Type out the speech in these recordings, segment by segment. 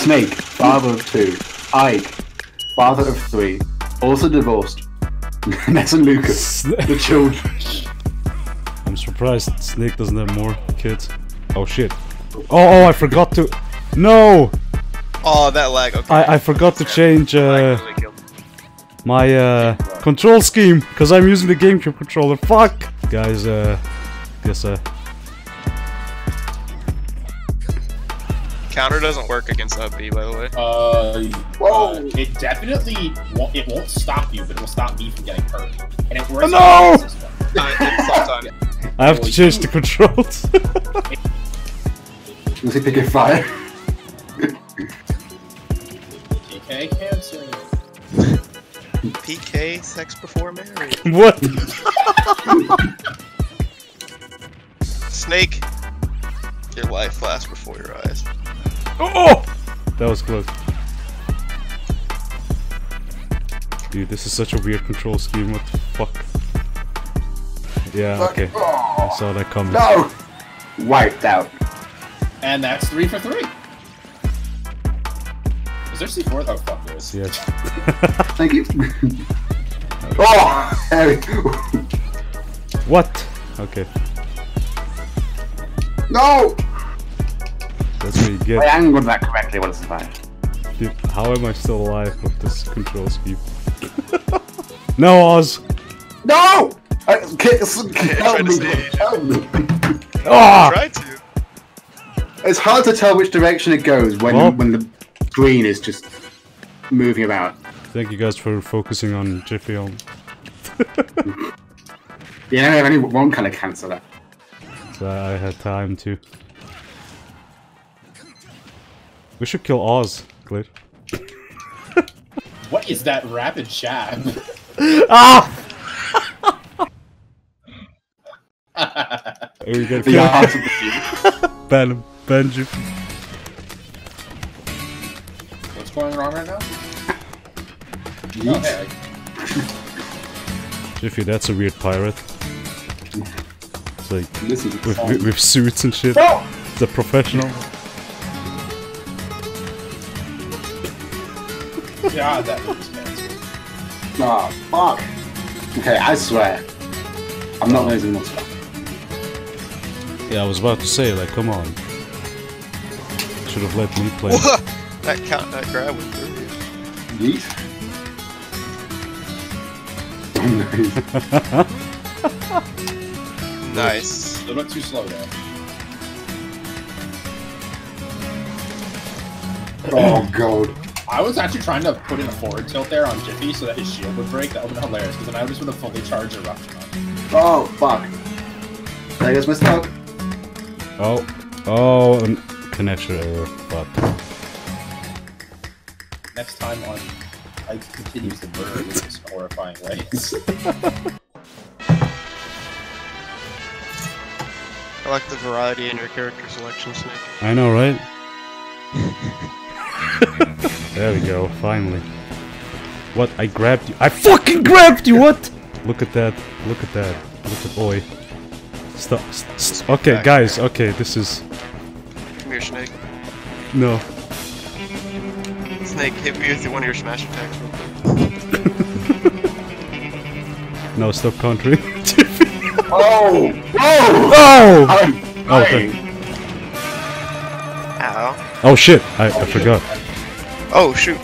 Snake, father of two. Ike, father of three. Also divorced. Ness and Lucas, the children. I'm surprised Snake doesn't have more kids. Oh shit. Oh, oh, I forgot to. No! Oh, that lag. Okay. I, I forgot to change uh, my uh, control scheme because I'm using the GameCube controller. Fuck! Guys, uh, guess uh, Counter doesn't work against up B, by the way. Uh, Whoa. uh, it definitely won't, it won't stop you, but it will stop me from getting hurt. And it works. no! on this one. Uh, it's sometimes. I have to change the controls. Was he picking fire? TK cancer. PK, sex before marriage. what? Snake, your life flashed before your eyes. Oh! That was close. Dude, this is such a weird control scheme. What the fuck? Yeah, okay. I saw that coming. No! Wiped out. And that's three for three. Is there C4? Oh, fuck, there is. Yes. Thank you. oh! Harry. What? Okay, no! That's what you I get. angled that correctly once in a. Dude, how am I still alive with this control scheme? no, Oz! No! I, k- s- try help to me, stage. help me. Ah! Try to. It's hard to tell which direction it goes when Well- when the green is just moving about. Thank you guys for focusing on Jiffy on. You know, I have only one kind of cancer left. So I had time to. We should kill Oz, Glade. What is that rapid jab? Ah! we get The killed. art of the feud. Ban him. Ban Jiffy. What's going wrong right now? Yeet. Okay. Jiffy, that's a weird pirate. It's like with, with, with suits and shit. Oh! It's a professional. God, that was fancy. Oh, fuck. Okay, I swear. I'm not losing this one. Yeah, I was about to say, like, come on. Should have let me play. What? That count, that grab went through. you. Yeet. Nice. Nice. A little bit too slow there. Oh, god. I was actually trying to put in a forward tilt there on Jiffy so that his shield would break. That would have been hilarious because then I just would have fully charged eruption on him. Oh, fuck. There goes my stock. Oh, oh, and connection error. Fuck. Next time on Ike continues to murder in these horrifying ways. I like the variety in your character selection, Snake. I know, right? there we go, finally. What? I grabbed you. I fucking grabbed you! What? Look at that. Look at that. Look at boy. Stop. st- st- okay, guys. Okay, this is Come here, Snake. no. Snake, hit me with one of your smash attacks real quick. No, stop country. Oh! Oh! oh! I'm Oh, dying. Ow. Oh shit! I, I forgot. Oh, shoot.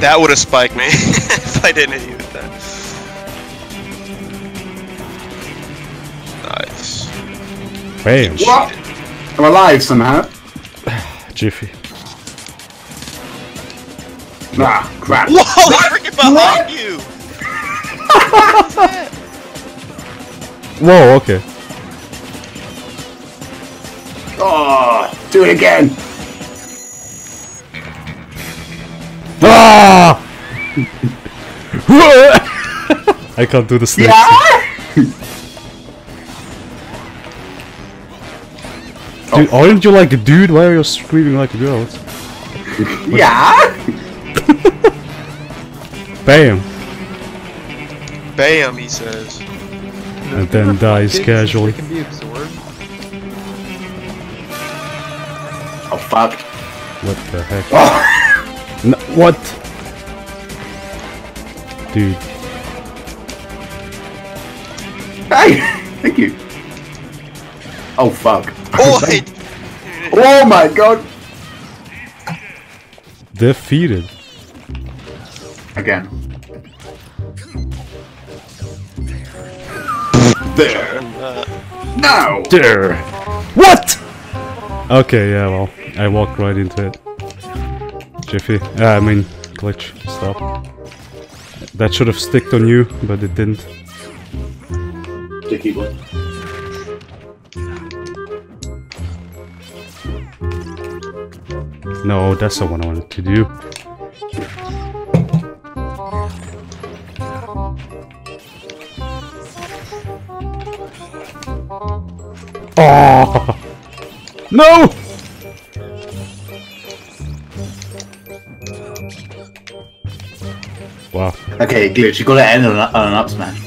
That would have spiked me if I didn't hit you with that. Nice. Bam! What? I'm alive somehow. Jiffy. Nah, crap. Whoa, I freaking behind you! Whoa. Okay. Oh, do it again. Ah! I can't do the snake. Yeah! Dude, aren't you like a dude? Why are you screaming like a girl? Yeah! Bam! Bam, he says. And then dies casually. Can be absorbed. Oh, fuck. What the heck? No, what? Dude. hey! Thank you. Oh, fuck. Oh, I, Oh my god! Defeated. Again. There. uh, No! There. What? Okay, yeah, well, I walked right into it. Jiffy. Uh, I mean, glitch. Stop. That should have sticked on you, but it didn't. Dicky boy. No, that's not what I wanted to do. Oh! No! Wow. Okay, glitch, you gotta end on, on an up smash.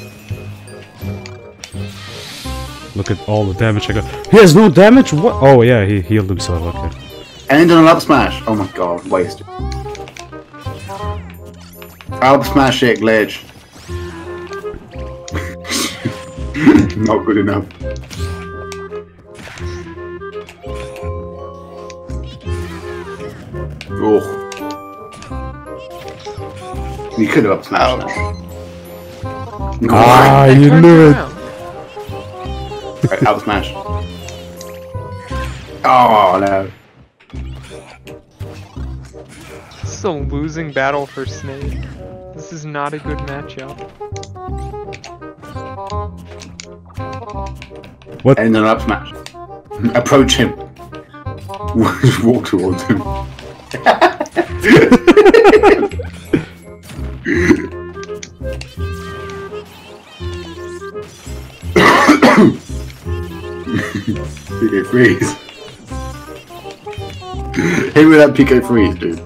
Look at all the damage I got. He has no damage? What? Oh, yeah, he healed himself. Okay. End on an up smash. Oh my god, wasted. Up smash it, glitch. Not good enough. Oh. You could have up smashed that. Ah, you Turn knew it. around. Right, up smash. Oh no. This is a losing battle for Snake. This is not a good matchup. What? End on an up smash. Approach him. Just walk towards him. PK freeze. Hit with that PK freeze, dude.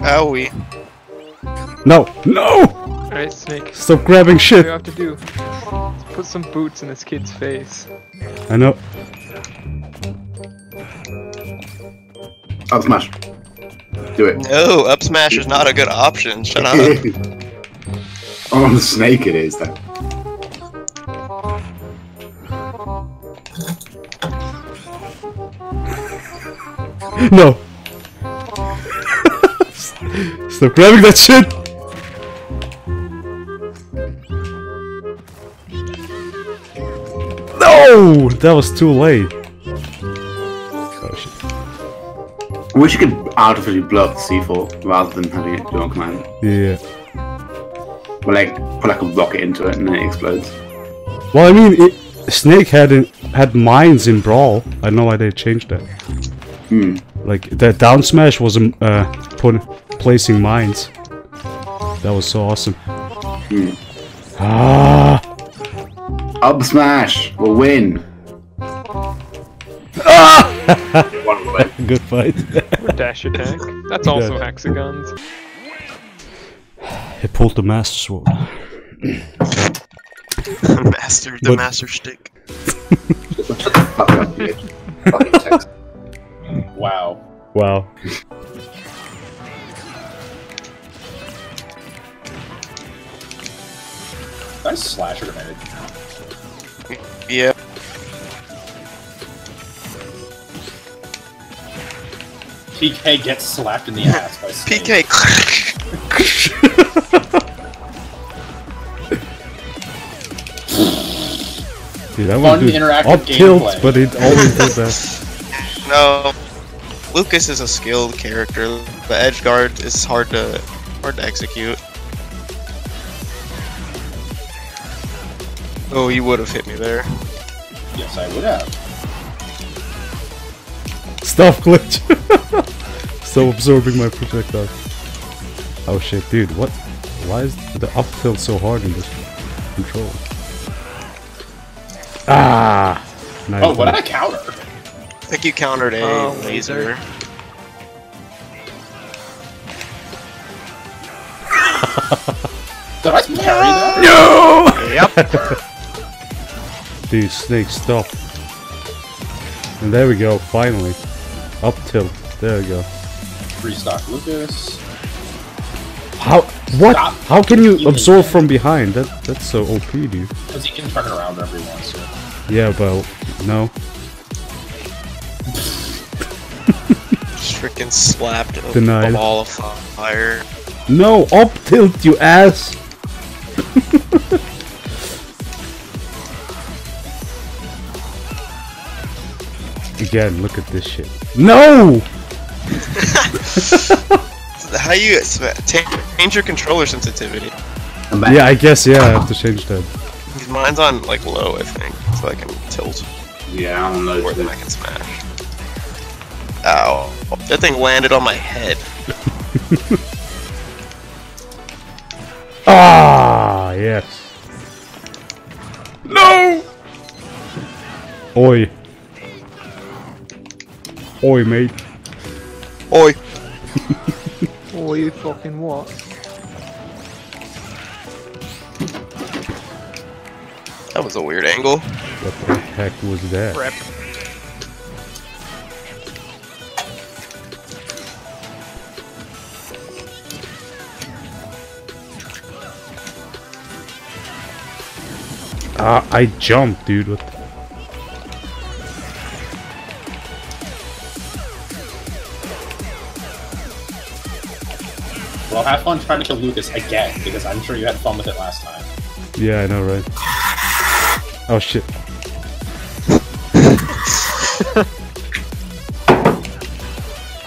owie. No! No! Alright, Snake. Stop grabbing What do shit! you have to do? Let's put some boots in this kid's face. I know. Up smash. Do it. No, up smash is not a good option. Shut up. On oh, the snake it is though. No! Stop grabbing that shit! No! That was too late. Wish you could artificially blow up the C4 rather than having it do on command. Yeah. Or like put like a rocket into it and then it explodes. Well, I mean, it, Snake had in, had mines in Brawl. I know why they changed that. Hmm. Like that down smash was uh, put, placing mines. That was so awesome. Ah! Up smash! We'll win! One will win. Good fight. Or dash attack. That's also hexagons. he pulled the master sword. master, the But- master stick. Fuck up, bitch. Fucking text. Wow. Wow. Nice slasher grenade. Yeah. PK gets slapped in the ass by Snake. PK. Dude, I Fun, want to do interactive up tilt, but it always did that. no. Lucas is a skilled character. The edge guard is hard to hard to execute. Oh, you would have hit me there. Yes, I would have. Stop glitch. Stop absorbing my projectile. Oh shit, dude, what? Why is the up tilt so hard in this control? Ah! Nice. Oh, what did I counter? I think you countered a Oh, laser. Did I parry that? No! Yep. Dude, snake, stop. And there we go, finally. Up tilt. There we go. Three stock Lucas. How? What? Stop How can you absorb from behind? That that's so OP, dude. Because he can turn it around whenever he wants to. Yeah, but no. Just freaking slapped a, Denied. a ball of fire. No, up tilt, you ass! Again, look at this shit. No! How you sma- change your controller sensitivity? Yeah, I guess, yeah, I have to change that. Mine's on like low, I think, so I can tilt Yeah, I don't know. more than I can smash. Ow! That thing landed on my head. Ah, yes. No! Oi. Oi, mate. Oi! Oh, you fucking what? That was a weird angle. What the heck was that? Rep. Ah, I jumped, dude. What the- Well, have fun trying to kill Lucas again, because I'm sure you had fun with it last time. Yeah, I know, right? Oh shit.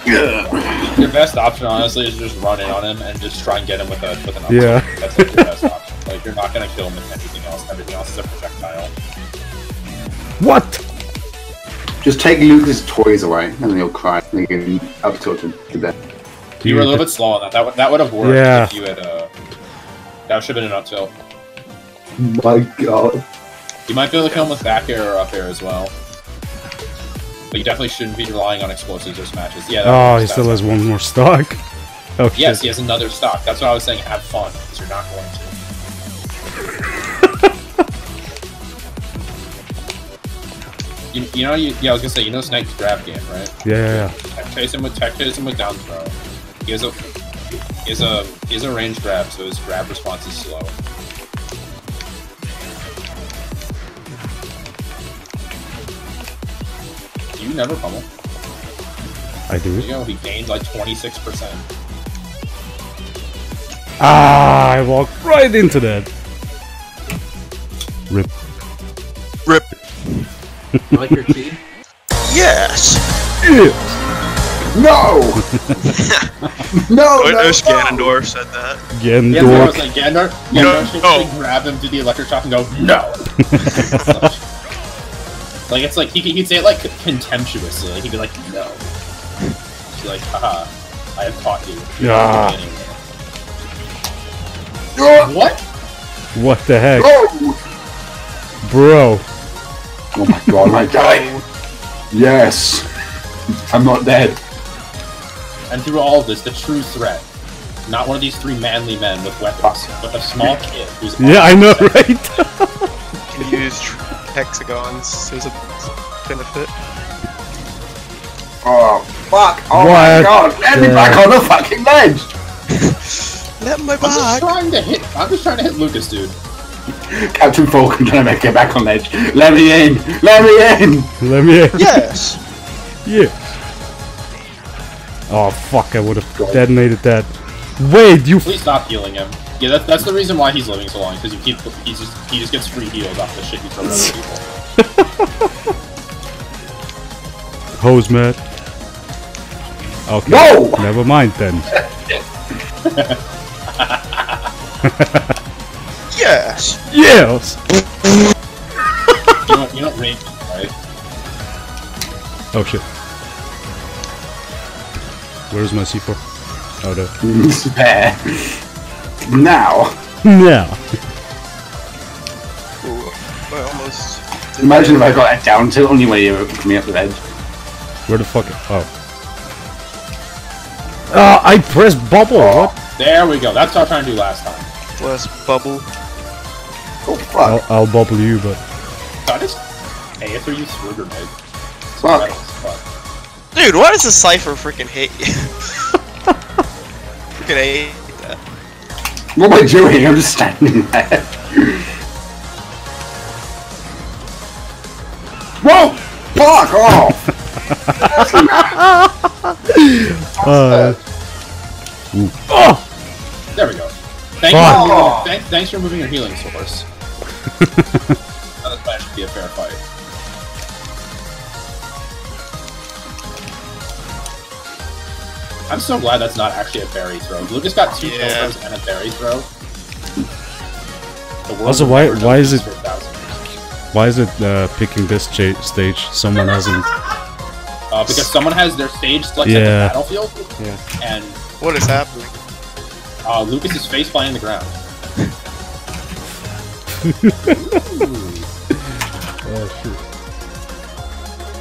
Your best option, honestly, is just run in on him and just try and get him with a with an up Yeah. That's like your best option. Like you're not gonna kill him with anything else. Everything else is a projectile. What? Just take Lucas' toys away, and then he'll cry. And you can up tilt him to death. You were a little bit slow on that. That would that would have worked Yeah. if you had uh that should have been an up tilt. My God. You might be able to kill him with back air or up air as well. But you definitely shouldn't be relying on explosives or smashes. Yeah. Oh, he still has one more stock. Oh shit. Yes, he has another stock. That's what I was saying. Have fun, because you're not going to. you, you know, you, yeah, I was gonna say, you know, Snake's grab game, right? Yeah, yeah, yeah. Tech chase him with tech chase him with down throw. He has a he has a he has a range grab, so his grab response is slow. You never pummel. I do There you go. He gained like twenty six percent. Ah, I walked right into that. Rip. Rip. like your team? Yes! No! no! I no, no! Ganondorf said that. Yeah, that's what I was Gendork. like, Gandalf, No, Gandalf should no. like, grab him, do the electric shock, and go, no! like, it's like, he, could- he'd say it, like, contemptuously. Like, he'd be like, no. She's like, haha, I have caught you. You're not Ah. going anywhere." Oh, What? What the heck? oh! Bro. Oh my god, my guy! Yes! I'm not dead. And through all of this, the true threat, not one of these three manly men with weapons, but a small kid who's Yeah, I know, armed right? Can use hexagons as a benefit. Oh, fuck! Oh my god! Let me back on the fucking ledge! Let my I'm just back! trying to hit. I'm just trying to hit Lucas, dude. Captain Falcon trying to make it back on ledge. Let me in! Let me in! Let me in. Yes! Yeah. Oh fuck, I would have detonated that. Wait, you Please stop healing him. Yeah, that, that's the reason why he's living so long. Because you keep he just he just gets free heals off the shit you throw at other people. hose Matt. Okay. No! Never mind then. Yes! Yes! You don't you don't rage, right? Oh shit. Where's my C4? Oh, there. Spare. Now. Now. Ooh, I almost. Imagine if I got a down tilt on you when you were coming up the ledge. Where the fuck? Oh. Ah, I pressed bubble. What? There we go. That's what I was trying to do last time. Less bubble. Oh fuck. I'll, I'll bubble you, but So I just hey, if you threw a grenade. Fuck. Fuck. Dude, why does the Cypher freaking hate you? could hate that. What am I doing? I'm just standing there. Whoa! Fuck off! Uh, There we go. Thank you. For moving, thanks for moving your healing source. now this might should be a fair fight. I'm so glad that's not actually a berry throw. Lucas got two Yeah. kills and a berry throw. The world Also, why- why is it- for a thousand years. why is it uh, picking this cha- stage? Someone hasn't. Uh, because someone has their stage selected Yeah. at the battlefield, Yeah. and What is happening? uh, Lucas is face planting the ground. Oh,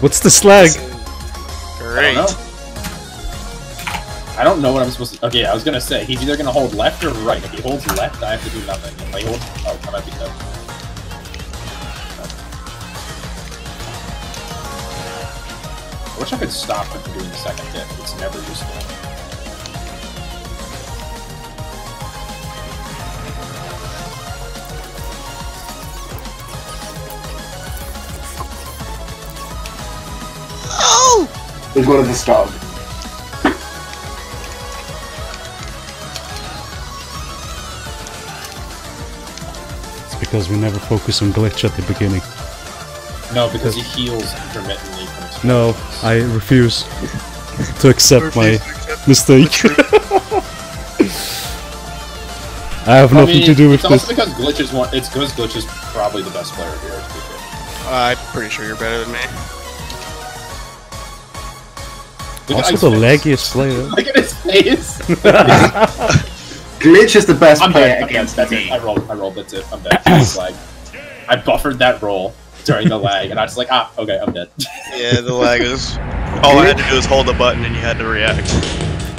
What's the slag? I Great. Don't know. I don't know what I'm supposed to. Okay, I was gonna say he's either gonna hold left or right. If he holds left, I have to do nothing. If I hold, oh, I might be dead. I wish I could stop him from doing the second hit. It's never useful. Oh! There's one at the start. It's because we never focus on glitch at the beginning. No, because he heals intermittently from No, I refuse to accept my mistake. I have I nothing mean, to do with it's also this. because Glitch is one. It's because Glitch is probably the best player here. to be. Uh, I'm pretty sure you're better than me. Look Also, the Ice laggiest player. Look at his face. Glitch is the best I'm player dead. I'm dead. against That's me. it. I rolled. I rolled. That's it. I'm dead. It's lag. I buffered that roll during the lag, and I was like, ah, okay, I'm dead. Yeah, the lag is. All I had to do was hold a button and you had to react.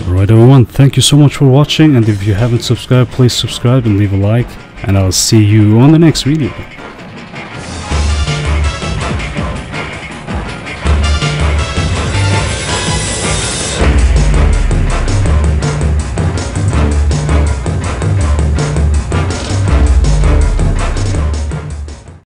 Right everyone, thank you so much for watching and if you haven't subscribed, please subscribe and leave a like and I'll see you on the next video.